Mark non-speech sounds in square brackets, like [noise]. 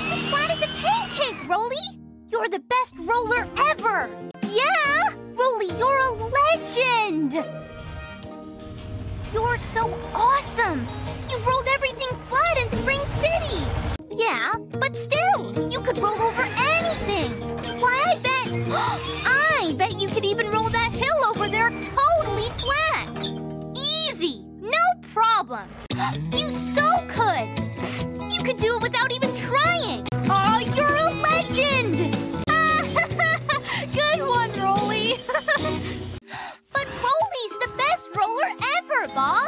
It's as flat as a pancake, Roley! You're the best roller ever! Yeah! Roley, you're a legend! You're so awesome! You've rolled everything flat in Spring City! Yeah, but still, you could roll over anything! Why, I bet... [gasps] I bet you could even roll that hill over there totally flat! Easy! No problem! [gasps] You ball?